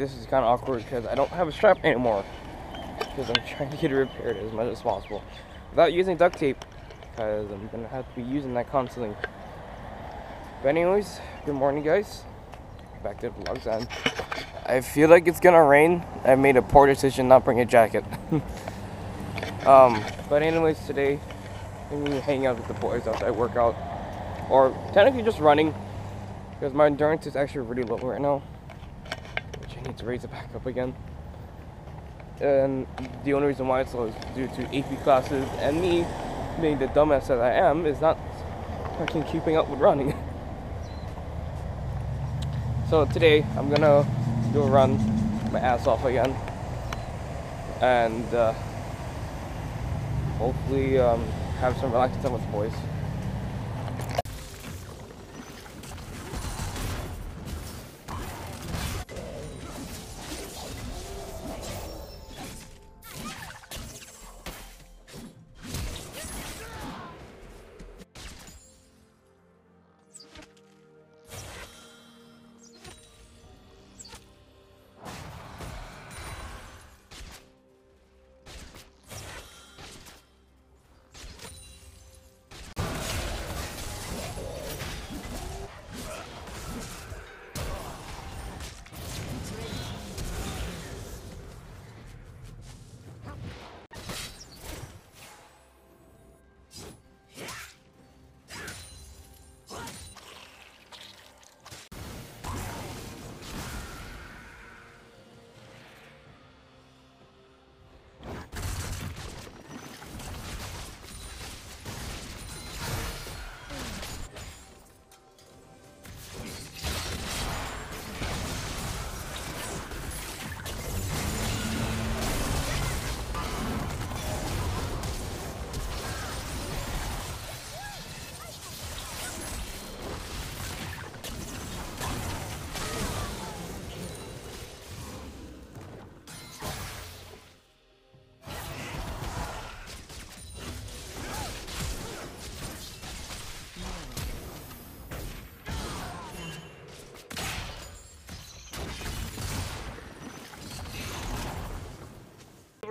this is kind of awkward because I don't have a strap anymore. Because I'm trying to get it repaired as much as possible. Without using duct tape. Because I'm going to have to be using that constantly. But anyways, good morning guys. Back to the vlogs and I feel like it's gonna rain. I made a poor decision not bring a jacket. um, but anyways, today I'm gonna be hanging out with the boys after I work out. Or technically just running. Because my endurance is actually really low right now. To raise it back up again. And the only reason why it's low is due to AP classes and me being the dumbass that I am is not fucking keeping up with running. So today I'm gonna go run my ass off again and uh, hopefully um, have some relaxing time with the boys.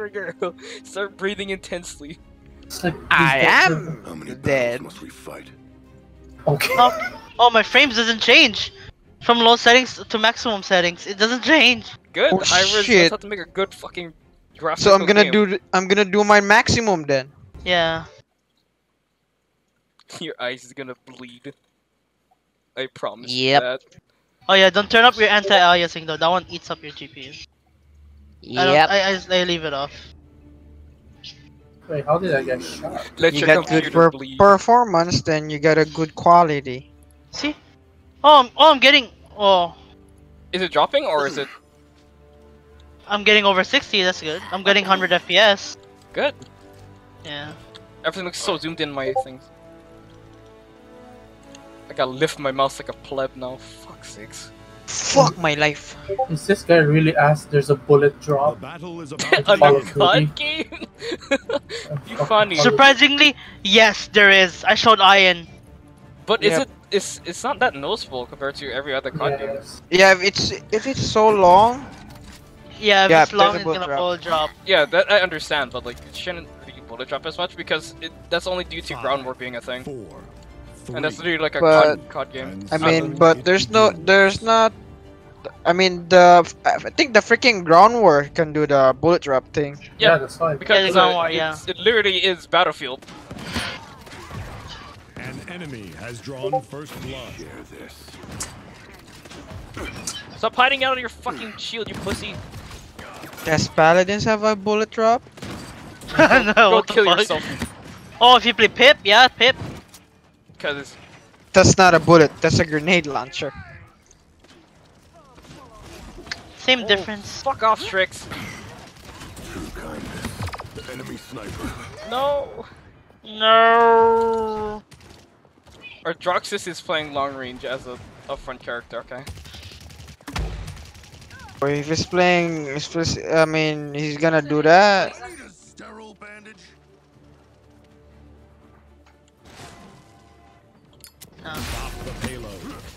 Girl. Start breathing intensely. I am How many dead. must we fight? Okay. Oh, oh, my frames doesn't change from low settings to maximum settings. It doesn't change. Good. Oh, Iris knows shit. how to make a good fucking graphical So I'm gonna game. do I'm gonna do my maximum then. Yeah. Your eyes is gonna bleed. I promise Yep. you that. Oh yeah, don't turn up your anti-aliasing though. That one eats up your GPU. I, don't, Yep. I, I, I leave it off. Wait, how did I get shot? Let You got good per- bleed. performance, then you got a good quality. See? Oh, I'm, oh, I'm getting. Oh, Is it dropping or is it I'm getting over 60. That's good. I'm getting 100 FPS. good? Yeah. Everything looks so zoomed in my things. I gotta lift my mouse like a pleb now. Fuck sakes. Fuck my life. Is this guy really asked there's a bullet The drop? battle is about to On Call the of begin. Duty. COD game? you Fucking funny. Surprisingly, yes, there is. I showed Ian. But is Yep. it it's it's not that noticeable compared to every other COD game. Yeah, if it's if it's so long, Yeah, if Yeah, it's long, there's it's gonna drop. bullet drop. Yeah, that I understand, but like it shouldn't really bullet drop as much because it that's only due to Five. Ground War being a thing. Four, And that's three, literally like a But- COD, COD game. I mean, but there's no, there's not. I mean, the I think the freaking Ground War can do the bullet drop thing. Yeah, Yeah, that's fine. Because the uh, Ground War, yeah. it literally is Battlefield. An enemy has drawn first blood. Share this. Stop hiding out of your fucking shield, you pussy. Does paladins have a bullet drop? no, Go what the kill fuck? yourself. Oh, if you play Pip, yeah, Pip. Because That's not a bullet. That's a grenade launcher. Same Oh, difference. fuck off, Strix. True kindness. Enemy sniper. No. No. Or Droxus is playing long range as a, a front character, okay? Or if he's playing, I mean, he's gonna do that.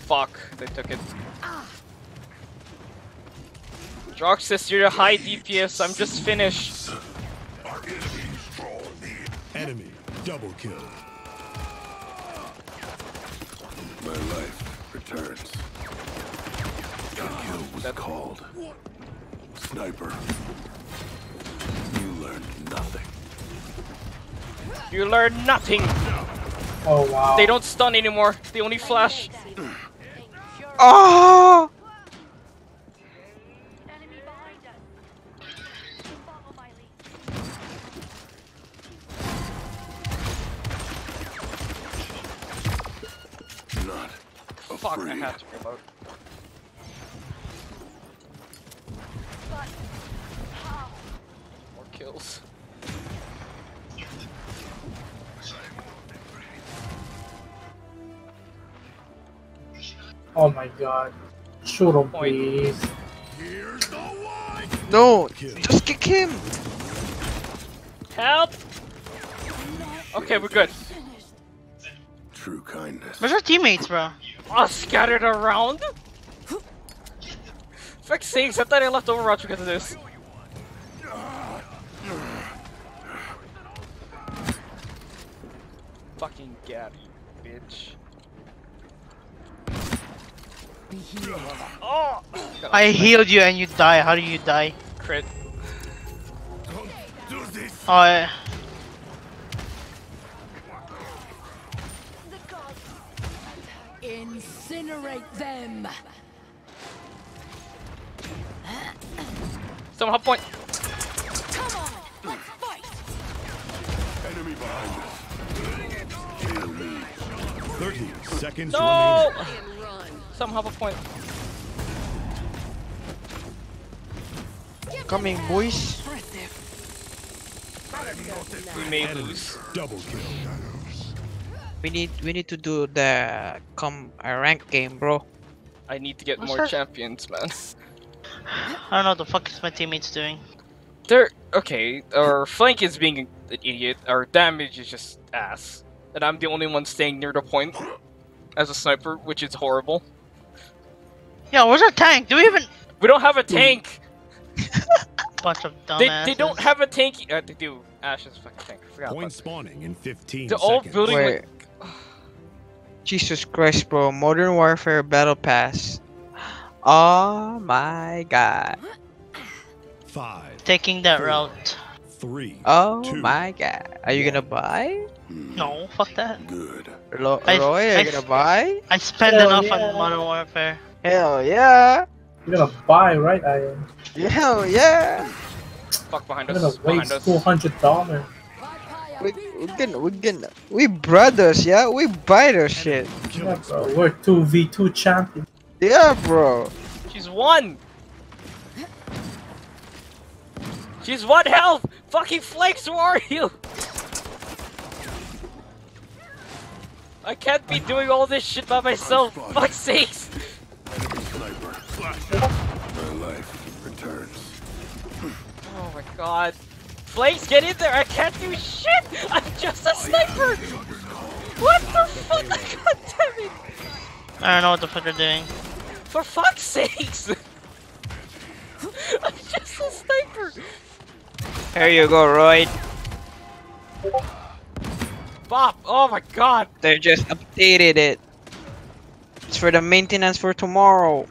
Fuck, they took it. Droxus, you're a high DPS. I'm just finished. Enemy double kill. My life returns. The kill was called. Sniper. You learned nothing. You learn nothing. Oh wow. They don't stun anymore. They only flash. Oh! Enemy behind us. Follow my lead. Not Fuck, I afraid. to reload. More kills. Oh my god. Shoot him, please. Here's the one. No! Just kick him! Help! Okay, we're good. True kindness. Where's our teammates, bro? All scattered around. Fuck's sakes, I thought I left Overwatch because of this. Fucking Gabby, bitch. Oh! I healed you and you die. How do you die? Crit. Don't do this. Oh, I... Incinerate them! Some hot point. Come on, let's fight! Enemy behind us. Kill me. 30 seconds No! And run. Someone hop a point. Coming, boys. We may lose. Double kill. We need we need to do the come a rank game, bro. I need to get What's more that? champions, man. I don't know what the fuck is my teammates doing. They're okay. Our flank is being an idiot. Our damage is just ass, and I'm the only one staying near the point as a sniper, which is horrible. Yeah, where's our tank? Do we even... We don't have a tank. Bunch of They, dumbasses. they don't have a tank. Uh, they do. Ash is fucking tank. I forgot Point about spawning in 15 The old seconds. building. Wait. Jesus Christ, bro. Modern Warfare Battle Pass. Oh my god. Five, Taking that Four. route. three, Oh Two. my god. Are you gonna buy? No, fuck that. Good. Lo- I- Roy, are I- you gonna buy? I spend Hell enough yeah. on Modern Warfare. Hell yeah! You're gonna buy, right? I am. Hell yeah! Fuck behind I'm us. gonna waste us. two hundred dollars. We, we gonna, we gonna, we brothers, yeah? We buy their shit. Yeah, bro. We're two v two champions. Yeah, bro. She's one. She's one health. Fucking flakes, who are you? I can't be doing all this shit by myself. Fuck's sakes. Enemy sniper. My life returns. Oh my god. Flakes, get in there! I can't do shit! I'm just a sniper! What the fuck? God damn it! I don't know what the fuck they're doing. For fuck's sakes! I'm just a sniper! Here you go, Roy. Bop! Oh my god! They just updated it. It's for the maintenance for tomorrow.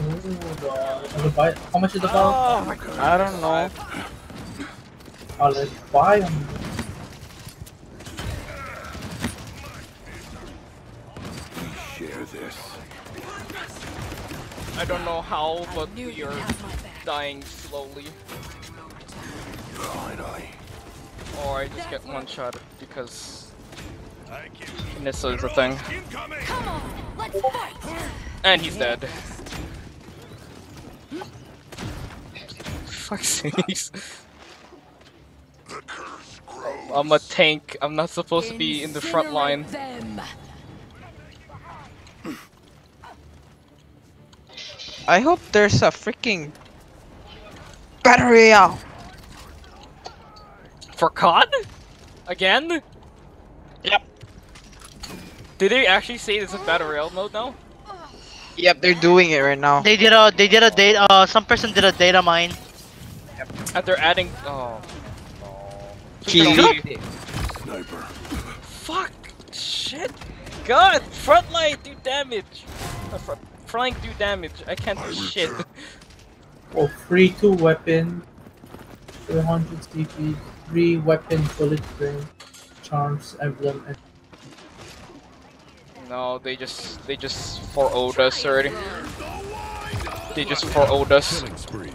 Ooh, the, I'm buy. How much is the ball? Oh my god! I don't know. Uh, I'll let buy them. Share this. I don't know how, but Knew we you'd are have my back. dying slowly. Finally. Or oh, I just get one shot because Thank you. Nissa is a thing. Come on, let's fight! And he's dead. Fuck's sakes. I'm a tank. I'm not supposed to be in the front line. Them. I hope there's a freaking battery out. For COD? Again? Yep. Did they actually say it's a battle royale mode now? Yep, they're doing it right now. They did a they did a data uh some person did a data mine. And they're adding. Oh. Kiwi. Sniper. Fuck. Shit. God. front Frontline do damage. Uh, fr- Flank do damage. I can't do shit. Oh, free two weapon, 400 CP, three weapon bullet ring, charms, emblem, and No, they just they just 4 us already. They just 4 us. Killing spree.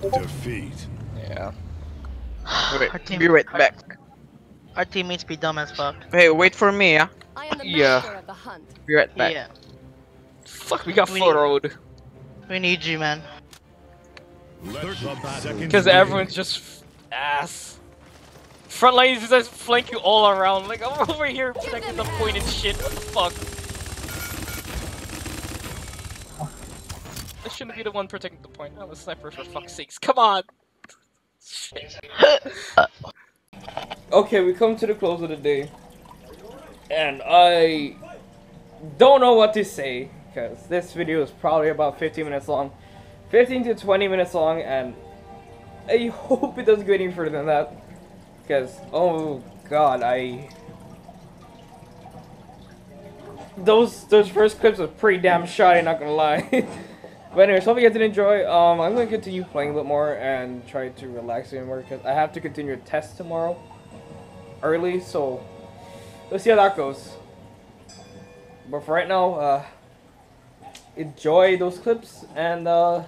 Defeat. Yeah. Wait, Our team- be right back. Our teammates be dumb as fuck. Hey, wait for me, yeah? I am the Yeah. of the hunt. Be right back. Yeah. Fuck, we got We- 4 We need you, man. Let the battle Because everyone's just f- ass. Frontline is just flank you all around. Like I'm over here protecting the point and shit. What the fuck? I shouldn't be the one protecting the point. I'm a sniper for fuck's sakes. Come on. Okay, we come to the close of the day. And I don't know what to say because this video is probably about 15 minutes long. 15 to 20 minutes long and I hope it doesn't go any further than that. Because, oh god, I... Those those first clips are pretty damn shoddy, not gonna lie. but anyways, hope you guys did enjoy. Um, I'm gonna continue playing a bit more and try to relax even more because I have to continue a test tomorrow early, so let's see how that goes. But for right now, uh, enjoy those clips and uh,